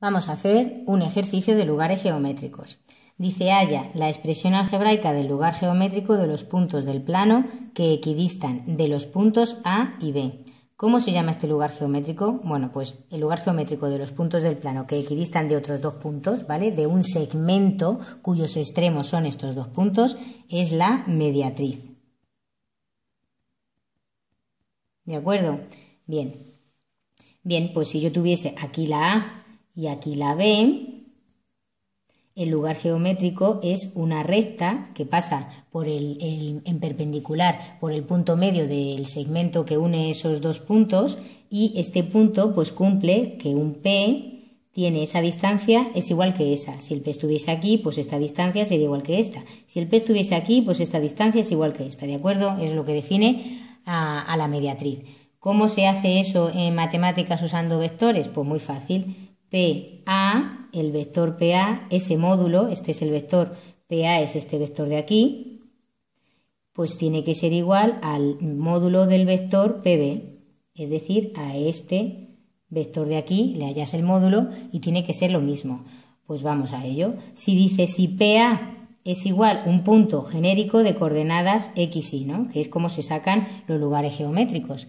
Vamos a hacer un ejercicio de lugares geométricos. Dice haya la expresión algebraica del lugar geométrico de los puntos del plano que equidistan de los puntos A y B. ¿Cómo se llama este lugar geométrico? Bueno, pues el lugar geométrico de los puntos del plano que equidistan de otros dos puntos, ¿vale? De un segmento cuyos extremos son estos dos puntos, es la mediatriz. ¿De acuerdo? Bien. Bien, pues si yo tuviese aquí la A y aquí la B, el lugar geométrico es una recta que pasa por el, en perpendicular por el punto medio del segmento que une esos dos puntos y este punto pues cumple que un P tiene esa distancia es igual que esa. Si el P estuviese aquí, pues esta distancia sería igual que esta. Si el P estuviese aquí, pues esta distancia es igual que esta. ¿De acuerdo? Es lo que define a, a la mediatriz. ¿Cómo se hace eso en matemáticas usando vectores? Pues muy fácil PA, el vector PA, ese módulo, este es el vector PA, es este vector de aquí, pues tiene que ser igual al módulo del vector PB, es decir, a este vector de aquí, le hallas el módulo y tiene que ser lo mismo. Pues vamos a ello. Si dice si PA es igual un punto genérico de coordenadas x, y, ¿no? que es como se sacan los lugares geométricos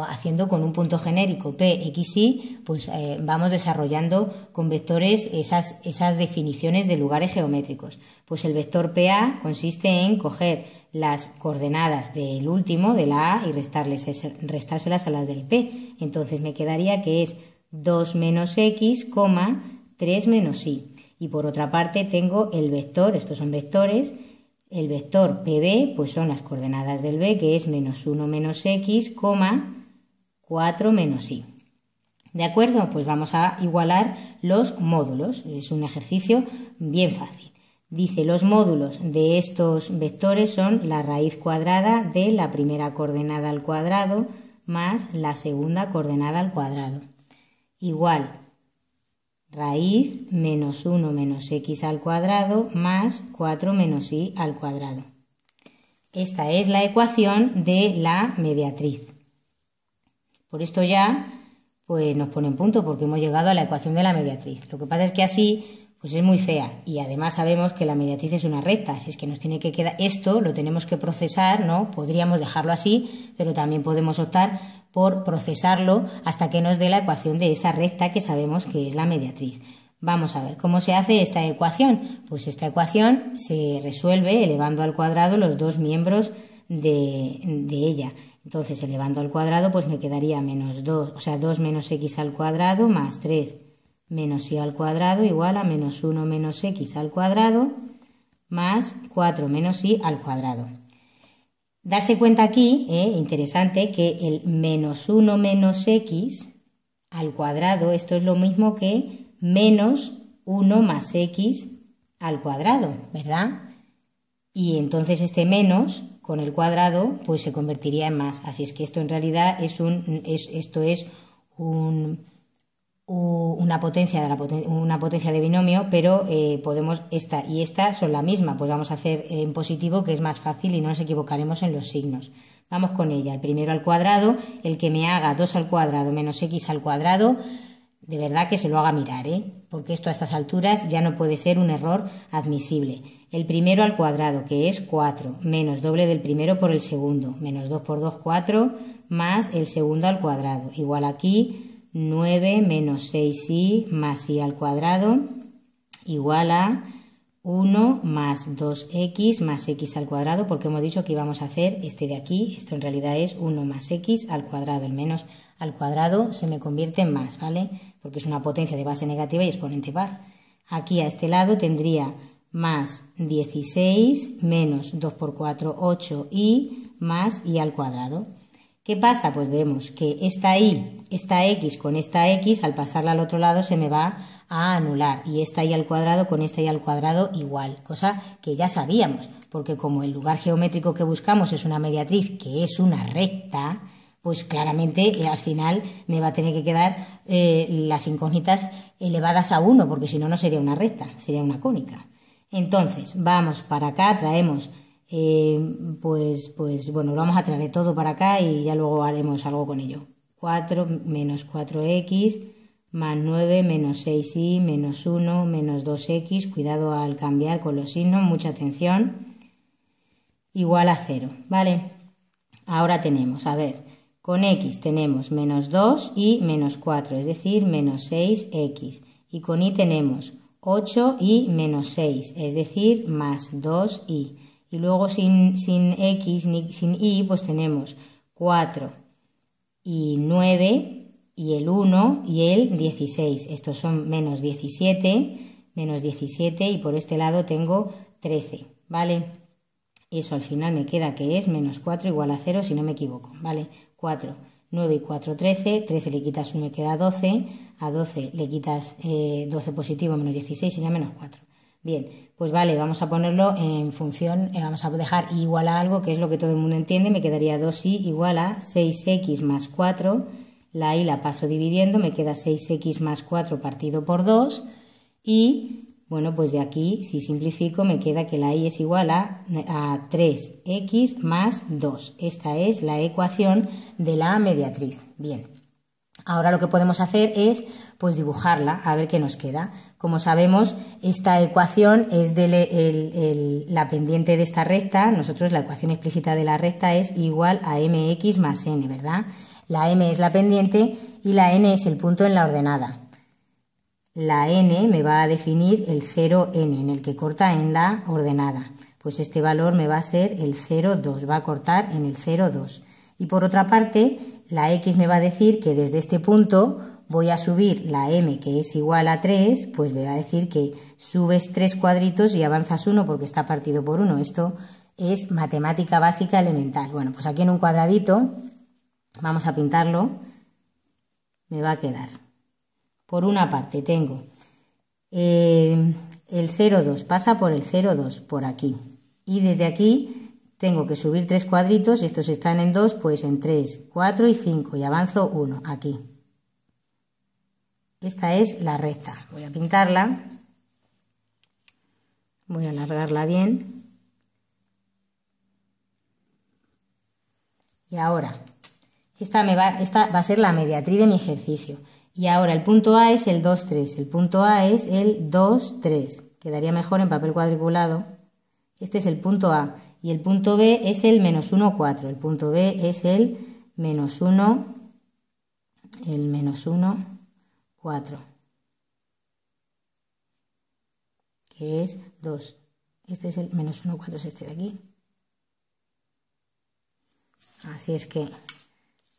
haciendo con un punto genérico P, X, Y, pues eh, vamos desarrollando con vectores esas, esas definiciones de lugares geométricos. Pues el vector PA consiste en coger las coordenadas del último, de la A, y restarles, restárselas a las del P. Entonces me quedaría que es 2 menos X, 3 menos Y. Y por otra parte tengo el vector, estos son vectores, el vector PB, pues son las coordenadas del B, que es menos 1 menos X, 4 menos y. ¿De acuerdo? Pues vamos a igualar los módulos. Es un ejercicio bien fácil. Dice, los módulos de estos vectores son la raíz cuadrada de la primera coordenada al cuadrado más la segunda coordenada al cuadrado. Igual, raíz menos 1 menos x al cuadrado más 4 menos y al cuadrado. Esta es la ecuación de la mediatriz. Por esto ya pues nos ponen punto porque hemos llegado a la ecuación de la mediatriz. Lo que pasa es que así pues es muy fea y además sabemos que la mediatriz es una recta, así es que nos tiene que quedar esto lo tenemos que procesar, ¿no? Podríamos dejarlo así, pero también podemos optar por procesarlo hasta que nos dé la ecuación de esa recta que sabemos que es la mediatriz. Vamos a ver cómo se hace esta ecuación. Pues esta ecuación se resuelve elevando al cuadrado los dos miembros de, de ella. Entonces, elevando al cuadrado, pues me quedaría menos 2, o sea, 2 menos x al cuadrado más 3 menos y al cuadrado igual a menos 1 menos x al cuadrado más 4 menos y al cuadrado. Darse cuenta aquí, eh, interesante, que el menos 1 menos x al cuadrado, esto es lo mismo que menos 1 más x al cuadrado, ¿verdad? Y entonces este menos con el cuadrado, pues se convertiría en más. Así es que esto en realidad es un, esto es un, una, potencia de la una potencia de binomio, pero eh, podemos esta y esta son la misma. Pues vamos a hacer en positivo, que es más fácil y no nos equivocaremos en los signos. Vamos con ella. El primero al cuadrado, el que me haga 2 al cuadrado menos x al cuadrado, de verdad que se lo haga mirar, ¿eh? porque esto a estas alturas ya no puede ser un error admisible el primero al cuadrado, que es 4, menos doble del primero por el segundo, menos 2 por 2, 4, más el segundo al cuadrado. Igual aquí, 9 menos 6y más y al cuadrado, igual a 1 más 2x más x al cuadrado, porque hemos dicho que íbamos a hacer este de aquí, esto en realidad es 1 más x al cuadrado, el menos al cuadrado se me convierte en más, ¿vale? Porque es una potencia de base negativa y exponente par. Aquí a este lado tendría más 16 menos 2 por 4, 8 y más y al cuadrado. ¿Qué pasa? Pues vemos que esta y, esta x con esta x, al pasarla al otro lado se me va a anular y esta y al cuadrado con esta y al cuadrado igual, cosa que ya sabíamos, porque como el lugar geométrico que buscamos es una mediatriz que es una recta, pues claramente eh, al final me va a tener que quedar eh, las incógnitas elevadas a 1, porque si no, no sería una recta, sería una cónica. Entonces, vamos para acá, traemos, eh, pues, pues, bueno, vamos a traer todo para acá y ya luego haremos algo con ello. 4 menos 4x más 9 menos 6y menos 1 menos 2x, cuidado al cambiar con los signos, mucha atención, igual a 0, ¿vale? Ahora tenemos, a ver, con x tenemos menos 2 y menos 4, es decir, menos 6x. Y con y tenemos 8 y menos 6, es decir, más 2y. Y luego sin, sin x ni sin y, pues tenemos 4 y 9 y el 1 y el 16. Estos son menos 17, menos 17 y por este lado tengo 13, ¿vale? Eso al final me queda que es menos 4 igual a 0 si no me equivoco, ¿vale? 4, 9 y 4, 13, 13 le quitas 1 me queda 12, a 12 le quitas 12 eh, positivo menos 16 sería menos 4. Bien, pues vale, vamos a ponerlo en función, eh, vamos a dejar igual a algo, que es lo que todo el mundo entiende, me quedaría 2y igual a 6x más 4, la y la paso dividiendo, me queda 6x más 4 partido por 2, y bueno, pues de aquí, si simplifico, me queda que la y es igual a, a 3x más 2. Esta es la ecuación de la mediatriz. Bien. Ahora lo que podemos hacer es pues dibujarla, a ver qué nos queda. Como sabemos, esta ecuación es de la pendiente de esta recta. Nosotros la ecuación explícita de la recta es igual a mx más n, ¿verdad? La m es la pendiente y la n es el punto en la ordenada. La n me va a definir el 0n, en el que corta en la ordenada. Pues este valor me va a ser el 0,2, va a cortar en el 0,2. Y por otra parte, la x me va a decir que desde este punto voy a subir la m que es igual a 3, pues me va a decir que subes 3 cuadritos y avanzas 1 porque está partido por 1. Esto es matemática básica elemental. Bueno, pues aquí en un cuadradito vamos a pintarlo. Me va a quedar. Por una parte tengo eh, el 0,2, pasa por el 0,2, por aquí. Y desde aquí tengo que subir tres cuadritos, estos están en dos, pues en tres, cuatro y cinco, y avanzo uno, aquí. Esta es la recta. Voy a pintarla. Voy a alargarla bien. Y ahora, esta, me va, esta va a ser la mediatriz de mi ejercicio. Y ahora el punto A es el 2, 3. El punto A es el 2, 3. Quedaría mejor en papel cuadriculado. Este es el punto A. Y el punto B es el menos 1, 4. El punto B es el menos 1, el menos 1, 4. Que es 2. Este es el menos 1, 4, es este de aquí. Así es que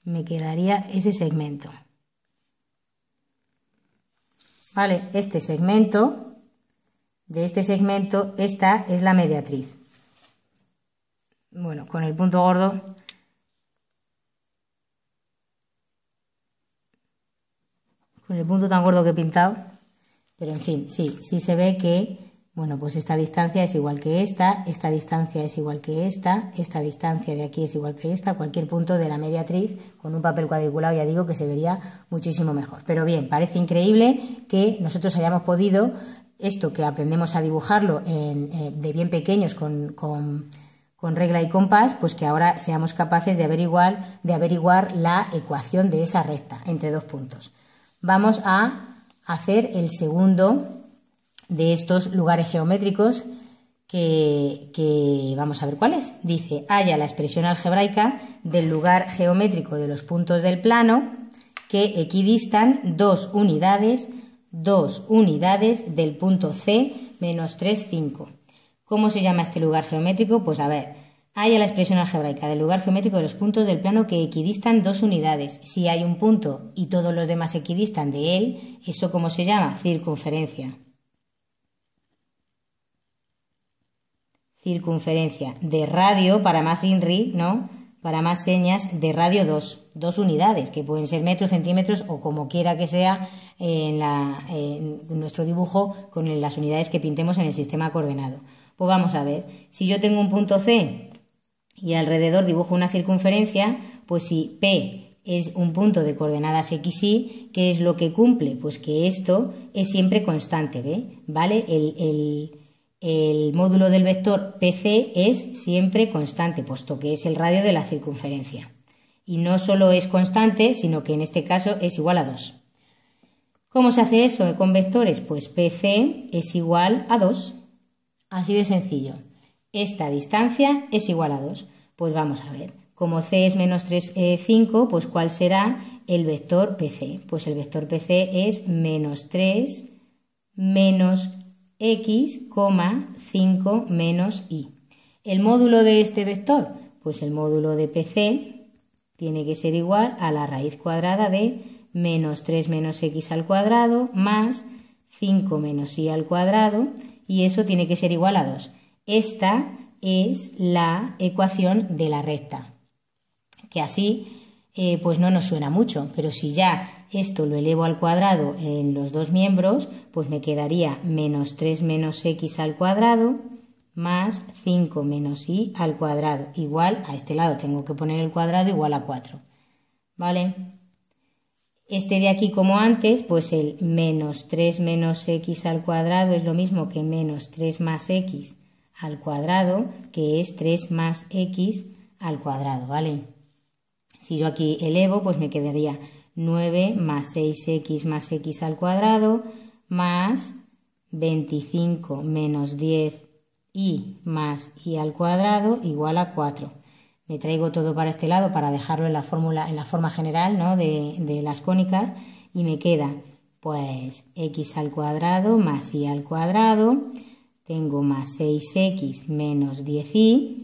me quedaría ese segmento. Vale, este segmento, de este segmento, esta es la mediatriz. Bueno, con el punto gordo. Con el punto tan gordo que he pintado. Pero en fin, sí, sí se ve que, bueno, pues esta distancia es igual que esta, esta distancia es igual que esta, esta distancia de aquí es igual que esta, cualquier punto de la mediatriz con un papel cuadriculado ya digo que se vería muchísimo mejor. Pero bien, parece increíble que nosotros hayamos podido esto que aprendemos a dibujarlo eh, de bien pequeños con con regla y compás, pues que ahora seamos capaces de averiguar, de averiguar la ecuación de esa recta entre dos puntos. Vamos a hacer el segundo de estos lugares geométricos que, vamos a ver cuál es. Dice, haya la expresión algebraica del lugar geométrico de los puntos del plano que equidistan dos unidades, dos unidades del punto C menos 3, 5. ¿Cómo se llama este lugar geométrico? Pues a ver, hay la expresión algebraica del lugar geométrico de los puntos del plano que equidistan dos unidades. Si hay un punto y todos los demás equidistan de él, ¿eso cómo se llama? Circunferencia. Circunferencia de radio, para más INRI, ¿no? Para más señas, de radio 2. Dos unidades, que pueden ser metros, centímetros o como quiera que sea en, en nuestro dibujo con las unidades que pintemos en el sistema coordenado. Pues vamos a ver, si yo tengo un punto C y alrededor dibujo una circunferencia, pues si P es un punto de coordenadas x, y, ¿qué es lo que cumple? Pues que esto es siempre constante, ¿ve? ¿Vale? El módulo del vector PC es siempre constante, puesto que es el radio de la circunferencia. Y no solo es constante, sino que en este caso es igual a 2. ¿Cómo se hace eso con vectores? Pues PC es igual a 2. Así de sencillo. Esta distancia es igual a 2. Pues vamos a ver. Como C es menos 3, 5, eh, pues ¿cuál será el vector PC? Pues el vector PC es menos 3 menos x, 5 menos y. ¿El módulo de este vector? Pues el módulo de PC tiene que ser igual a la raíz cuadrada de menos 3 menos x al cuadrado más 5 menos y al cuadrado y eso tiene que ser igual a 2. Esta es la ecuación de la recta, que así eh, pues no nos suena mucho, pero si ya esto lo elevo al cuadrado en los dos miembros, pues me quedaría menos 3 menos x al cuadrado más 5 menos y al cuadrado, igual a este lado tengo que poner el cuadrado igual a 4. ¿Vale? Este de aquí como antes, pues el menos 3 menos x al cuadrado es lo mismo que menos 3 más x al cuadrado, que es 3 más x al cuadrado, ¿vale? Si yo aquí elevo, pues me quedaría 9 más 6x más x al cuadrado más 25 menos 10y más y al cuadrado igual a 4. Me traigo todo para este lado para dejarlo en la fórmula, en la forma general ¿no? de, de las cónicas y me queda pues x al cuadrado más y al cuadrado, tengo más 6x menos 10y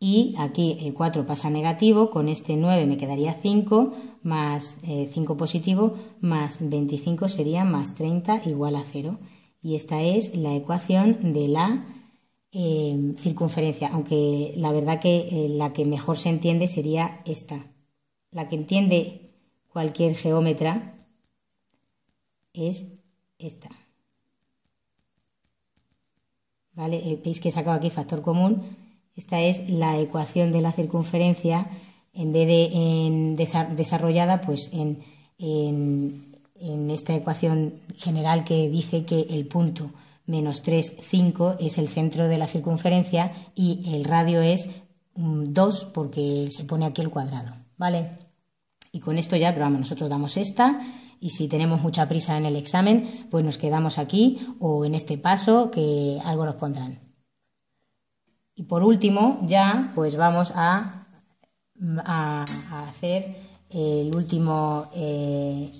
y aquí el 4 pasa negativo, con este 9 me quedaría 5 más 5 eh, positivo más 25 sería más 30 igual a 0. Y esta es la ecuación de la eh, circunferencia, aunque la verdad que eh, la que mejor se entiende sería esta. La que entiende cualquier geómetra es esta. ¿Vale? Veis que he sacado aquí factor común. Esta es la ecuación de la circunferencia en vez de desarrollada pues en, en, esta ecuación general que dice que el punto menos 3, 5 es el centro de la circunferencia y el radio es 2 porque se pone aquí el cuadrado, ¿vale? Y con esto ya, pero vamos, nosotros damos esta y si tenemos mucha prisa en el examen, pues nos quedamos aquí o en este paso que algo nos pondrán. Y por último, ya pues vamos a a, hacer el último eh,